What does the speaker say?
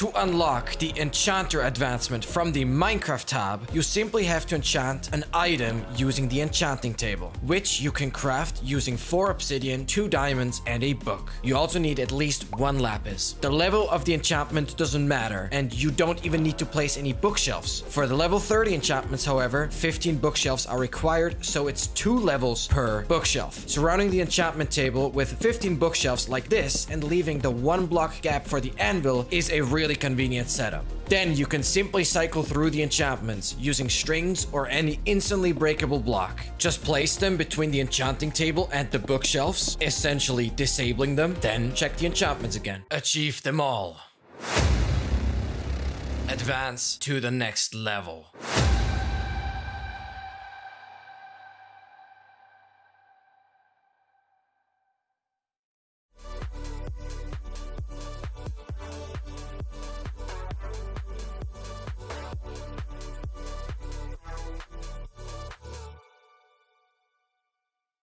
To unlock the Enchanter advancement from the Minecraft tab, you simply have to enchant an item using the enchanting table, which you can craft using 4 obsidian, 2 diamonds, and a book. You also need at least 1 lapis. The level of the enchantment doesn't matter, and you don't even need to place any bookshelves. For the level 30 enchantments, however, 15 bookshelves are required, so it's 2 levels per bookshelf. Surrounding the enchantment table with 15 bookshelves like this and leaving the 1 block gap for the anvil is a really convenient setup. Then you can simply cycle through the enchantments using strings or any instantly breakable block. Just place them between the enchanting table and the bookshelves, essentially disabling them, then check the enchantments again. Achieve them all. Advance to the next level.